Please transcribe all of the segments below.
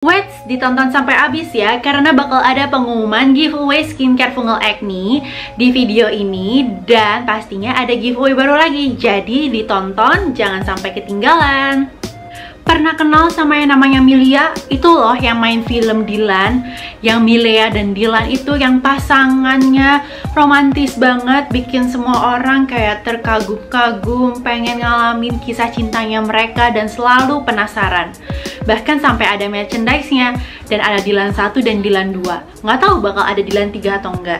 Wait, ditonton sampai habis ya karena bakal ada pengumuman giveaway skincare fungal acne di video ini dan pastinya ada giveaway baru lagi. Jadi ditonton jangan sampai ketinggalan. Pernah kenal sama yang namanya Milia? Itu loh yang main film Dilan Yang Milea dan Dilan itu yang pasangannya romantis banget Bikin semua orang kayak terkagum-kagum Pengen ngalamin kisah cintanya mereka dan selalu penasaran. Bahkan sampai ada merchandise-nya Dan ada Dilan 1 dan Dilan 2 Nggak tahu bakal ada Dilan 3 atau enggak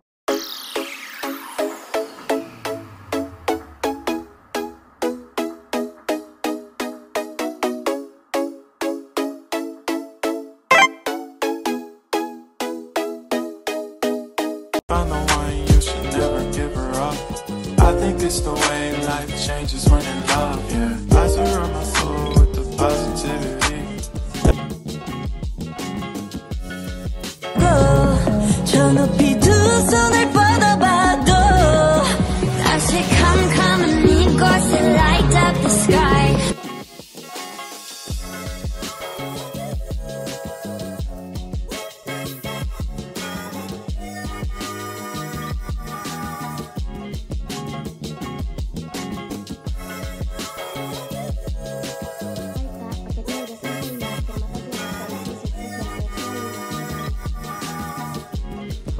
I'm the one you should never give her up. I think it's the way life changes when in love, yeah. I surround my soul with the positivity. Oh, trying to be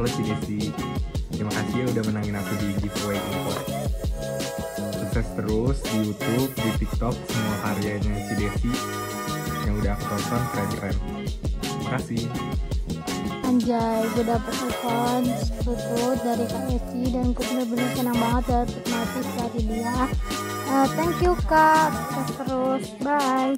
Ci Desi, terima kasih ya udah menangin aku di giveaway import. Sukses terus di YouTube, di TikTok, semua karyanya Desi yang udah aku tonton keren-keren. Makasih. Anjay, gue dapet iPhone 10 dari Kak Eci dan gue bener-bener senang banget dapet notif dari dia. Eh, thank you Kak, sukses terus, bye.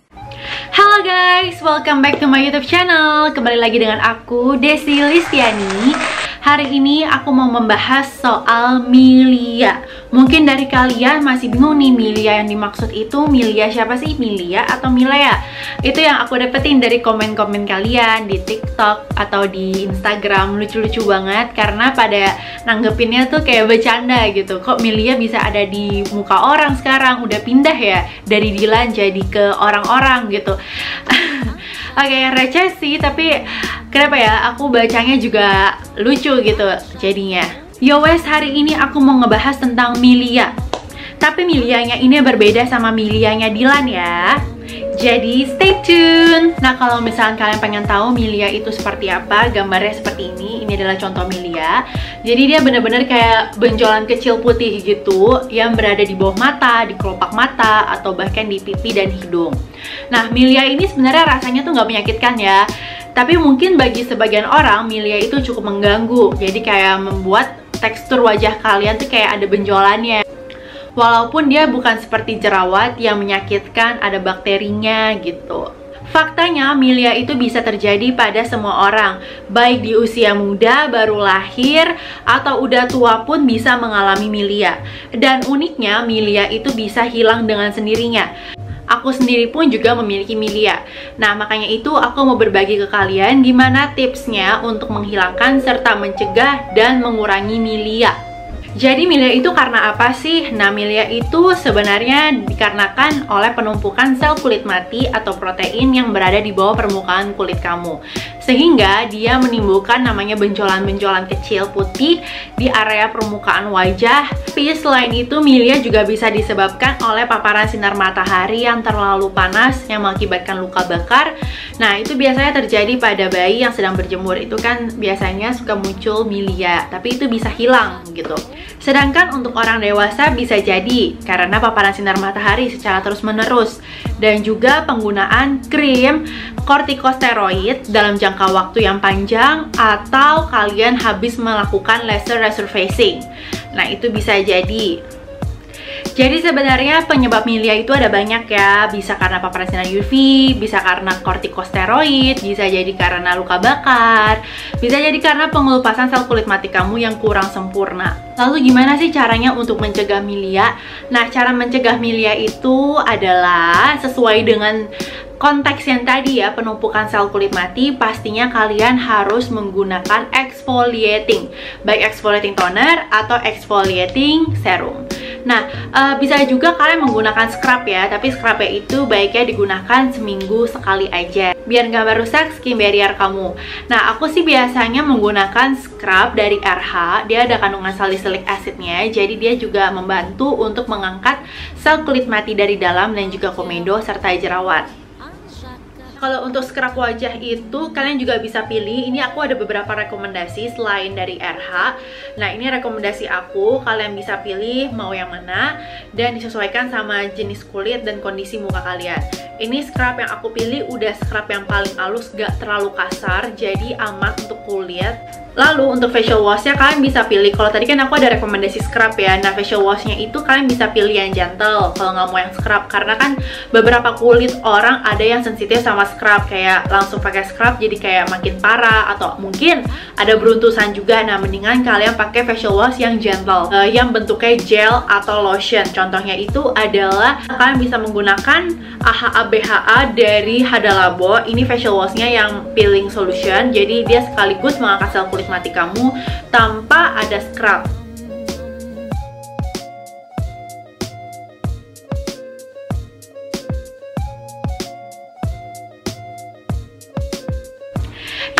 Halo guys, welcome back to my YouTube channel. Kembali lagi dengan aku Desi Listiani. Hari ini aku mau membahas soal Milia. Mungkin dari kalian masih bingung nih Milia yang dimaksud itu Milia siapa sih? Milia atau Milea? Itu yang aku dapetin dari komen-komen kalian di TikTok atau di Instagram lucu-lucu banget karena pada nanggepinnya tuh kayak bercanda gitu. Kok Milia bisa ada di muka orang sekarang? Udah pindah ya dari Dilan jadi ke orang-orang gitu. Oke, receh sih, tapi kenapa ya? Aku bacanya juga lucu gitu jadinya. Yo wes, hari ini aku mau ngebahas tentang Milia. Tapi Milianya ini berbeda sama Milianya Dilan ya. Jadi stay tune. Nah kalau misalnya kalian pengen tahu Milia itu seperti apa, gambarnya seperti ini. Ini adalah contoh Milia. Jadi dia bener-bener kayak benjolan kecil putih gitu yang berada di bawah mata, di kelopak mata, atau bahkan di pipi dan hidung. Nah Milia ini sebenarnya rasanya tuh nggak menyakitkan ya. Tapi mungkin bagi sebagian orang Milia itu cukup mengganggu. Jadi kayak membuat tekstur wajah kalian tuh kayak ada benjolannya. Walaupun dia bukan seperti jerawat yang menyakitkan, ada bakterinya gitu. Faktanya, milia itu bisa terjadi pada semua orang, baik di usia muda, baru lahir, atau udah tua pun bisa mengalami milia. Dan uniknya, milia itu bisa hilang dengan sendirinya. Aku sendiri pun juga memiliki milia. Nah, makanya itu aku mau berbagi ke kalian gimana tipsnya untuk menghilangkan serta mencegah dan mengurangi milia. Jadi milia itu karena apa sih? Nah, milia itu sebenarnya dikarenakan oleh penumpukan sel kulit mati atau protein yang berada di bawah permukaan kulit kamu. Sehingga dia menimbulkan namanya benjolan-benjolan kecil putih di area permukaan wajah. Tapi selain itu, milia juga bisa disebabkan oleh paparan sinar matahari yang terlalu panas yang mengakibatkan luka bakar. Nah, itu biasanya terjadi pada bayi yang sedang berjemur. Itu kan biasanya suka muncul milia, tapi itu bisa hilang gitu. Sedangkan untuk orang dewasa bisa jadi karena paparan sinar matahari secara terus-menerus dan juga penggunaan krim kortikosteroid dalam jangka waktu yang panjang atau kalian habis melakukan laser resurfacing. Nah, itu bisa jadi jadi sebenarnya penyebab milia itu ada banyak ya Bisa karena paparan sinar UV, bisa karena kortikosteroid, bisa jadi karena luka bakar Bisa jadi karena pengelupasan sel kulit mati kamu yang kurang sempurna Lalu gimana sih caranya untuk mencegah milia? Nah cara mencegah milia itu adalah sesuai dengan konteks yang tadi ya penumpukan sel kulit mati pastinya kalian harus menggunakan exfoliating. Baik exfoliating toner atau exfoliating serum. Nah, uh, bisa juga kalian menggunakan scrub ya, tapi scrubnya itu baiknya digunakan seminggu sekali aja, biar nggak merusak skin barrier kamu. Nah, aku sih biasanya menggunakan scrub dari RH, dia ada kandungan salicylic acidnya, jadi dia juga membantu untuk mengangkat sel kulit mati dari dalam dan juga komedo serta jerawat kalau untuk scrub wajah itu kalian juga bisa pilih. Ini aku ada beberapa rekomendasi selain dari RH nah ini rekomendasi aku kalian bisa pilih mau yang mana dan disesuaikan sama jenis kulit dan kondisi muka kalian. Ini scrub yang aku pilih udah scrub yang paling halus gak terlalu kasar jadi aman untuk kulit Lalu untuk facial washnya kalian bisa pilih. Kalau tadi kan aku ada rekomendasi scrub ya. Nah facial washnya itu kalian bisa pilih yang gentle Kalau nggak mau yang scrub. Karena kan beberapa kulit orang ada yang sensitif sama scrub. Kayak langsung pakai scrub jadi kayak makin parah. Atau mungkin ada beruntusan juga. Nah mendingan kalian pakai facial wash yang gentle. Uh, Yang bentuknya gel atau lotion. Contohnya itu adalah kalian bisa menggunakan AHA BHA dari Hada Labo. Ini facial washnya yang peeling solution. Jadi dia sekaligus mengangkat sel kulit kulit mati kamu tanpa ada scrub.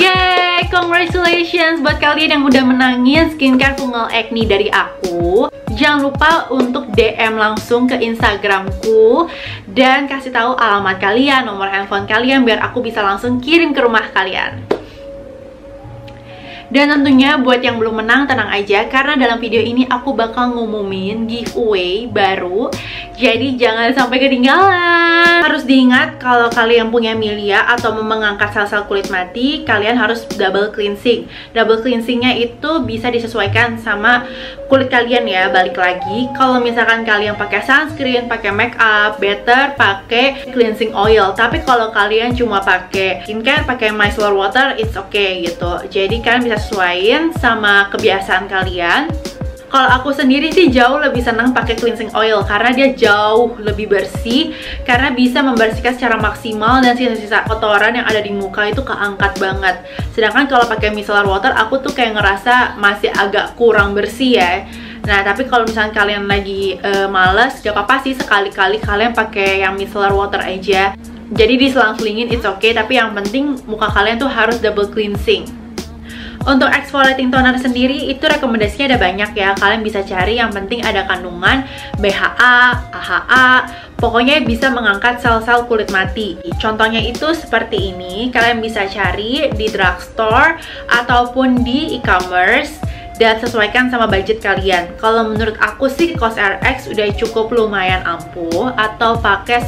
Yeay, congratulations buat kalian yang udah menangin skincare fungal acne dari aku. Jangan lupa untuk DM langsung ke Instagramku Dan kasih tahu alamat kalian, nomor handphone kalian Biar aku bisa langsung kirim ke rumah kalian dan tentunya buat yang belum menang tenang aja karena dalam video ini aku bakal ngumumin giveaway baru. Jadi jangan sampai ketinggalan. Harus diingat kalau kalian punya milia atau mengangkat sel-sel kulit mati, kalian harus double cleansing. Double cleansingnya itu bisa disesuaikan sama kulit kalian ya. Balik lagi, kalau misalkan kalian pakai sunscreen, pakai make up, better pakai cleansing oil. Tapi kalau kalian cuma pakai skincare, pakai micellar water, it's okay gitu. Jadi kalian bisa sesuaiin sama kebiasaan kalian kalau aku sendiri sih jauh lebih senang pakai cleansing oil karena dia jauh lebih bersih karena bisa membersihkan secara maksimal dan sisa-sisa kotoran yang ada di muka itu keangkat banget. Sedangkan kalau pakai micellar water aku tuh kayak ngerasa masih agak kurang bersih ya. Nah, tapi kalau misalnya kalian lagi uh, males, gak apa-apa sih sekali-kali kalian pakai yang micellar water aja. Jadi diselang-selingin it's okay, tapi yang penting muka kalian tuh harus double cleansing. Untuk exfoliating toner sendiri itu rekomendasinya ada banyak ya. Kalian bisa cari yang penting ada kandungan BHA, AHA, pokoknya bisa mengangkat sel-sel kulit mati. Contohnya itu seperti ini. Kalian bisa cari di drugstore ataupun di e-commerce dan sesuaikan sama budget kalian. Kalau menurut aku sih CosRX udah cukup lumayan ampuh atau pakai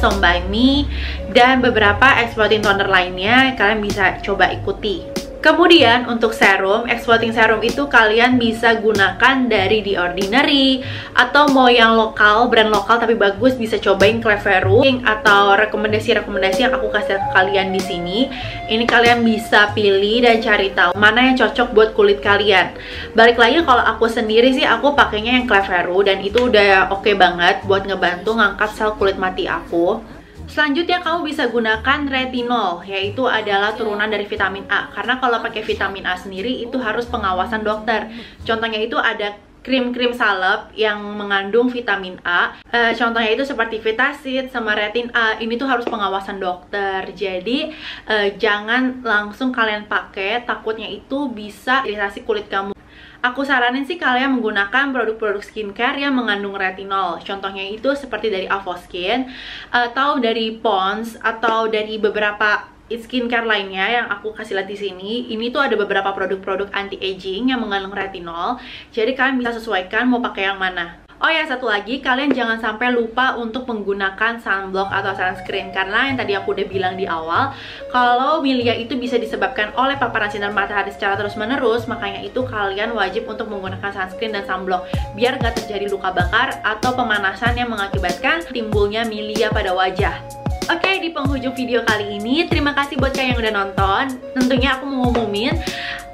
Me dan beberapa exfoliating toner lainnya kalian bisa coba ikuti. Kemudian untuk serum, exfoliating serum itu kalian bisa gunakan dari The Ordinary atau mau yang lokal, brand lokal tapi bagus bisa cobain Cleveru atau rekomendasi-rekomendasi yang aku kasih ke kalian di sini. Ini kalian bisa pilih dan cari tahu mana yang cocok buat kulit kalian. Balik lagi kalau aku sendiri sih aku pakainya yang Cleveru dan itu udah oke okay banget buat ngebantu ngangkat sel kulit mati aku. Selanjutnya kamu bisa gunakan retinol, yaitu adalah turunan dari vitamin A. Karena kalau pakai vitamin A sendiri itu harus pengawasan dokter. Contohnya itu ada krim-krim salep yang mengandung vitamin A. E, contohnya itu seperti Vitasid sama Retin A. Ini tuh harus pengawasan dokter. Jadi e, jangan langsung kalian pakai, takutnya itu bisa iritasi kulit kamu. Aku saranin sih kalian menggunakan produk-produk skincare yang mengandung retinol. Contohnya itu seperti dari Avoskin atau dari Pond's atau dari beberapa skincare lainnya yang aku kasih lihat di sini. Ini tuh ada beberapa produk-produk anti aging yang mengandung retinol. Jadi kalian bisa sesuaikan mau pakai yang mana. Oh ya, satu lagi, kalian jangan sampai lupa untuk menggunakan sunblock atau sunscreen Karena yang tadi aku udah bilang di awal Kalau milia itu bisa disebabkan oleh paparan sinar matahari secara terus-menerus Makanya itu kalian wajib untuk menggunakan sunscreen dan sunblock Biar gak terjadi luka bakar atau pemanasan yang mengakibatkan timbulnya milia pada wajah Oke, okay, di penghujung video kali ini, terima kasih buat kalian yang udah nonton. Tentunya aku mau ngumumin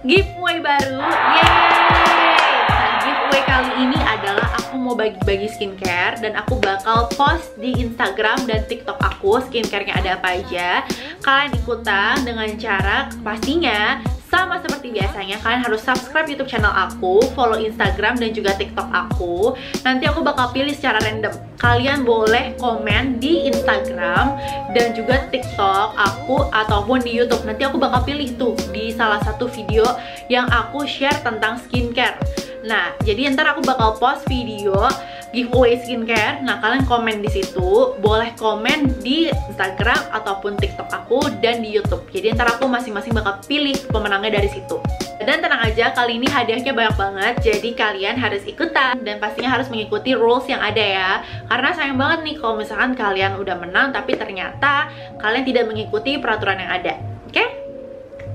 giveaway baru. Yeay! Nah, giveaway kali ini adalah mau bagi-bagi skincare dan aku bakal post di Instagram dan TikTok aku skincare-nya ada apa aja. Kalian ikutan dengan cara pastinya sama seperti biasanya kalian harus subscribe YouTube channel aku, follow Instagram dan juga TikTok aku. Nanti aku bakal pilih secara random. Kalian boleh komen di Instagram dan juga TikTok aku ataupun di YouTube. Nanti aku bakal pilih tuh di salah satu video yang aku share tentang skincare. Nah, jadi ntar aku bakal post video giveaway skincare. Nah, kalian komen di situ, boleh komen di Instagram ataupun TikTok aku dan di YouTube. Jadi ntar aku masing-masing bakal pilih pemenangnya dari situ. Dan tenang aja, kali ini hadiahnya banyak banget, jadi kalian harus ikutan dan pastinya harus mengikuti rules yang ada ya. Karena sayang banget nih kalau misalkan kalian udah menang tapi ternyata kalian tidak mengikuti peraturan yang ada.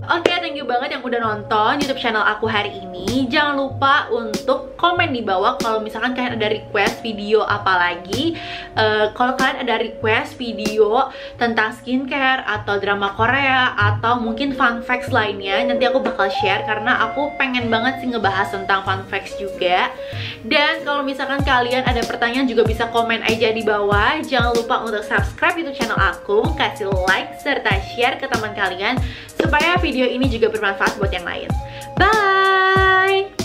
Oke? Okay? Thank you banget yang udah nonton YouTube channel aku hari ini. Jangan lupa untuk komen di bawah kalau misalkan kalian ada request video apa lagi. Uh, kalau kalian ada request video tentang skincare atau drama Korea atau mungkin fun facts lainnya, nanti aku bakal share karena aku pengen banget sih ngebahas tentang fun facts juga. Dan kalau misalkan kalian ada pertanyaan juga bisa komen aja di bawah. Jangan lupa untuk subscribe YouTube channel aku, kasih like serta share ke teman kalian supaya video ini juga bermanfaat buat yang lain. Bye!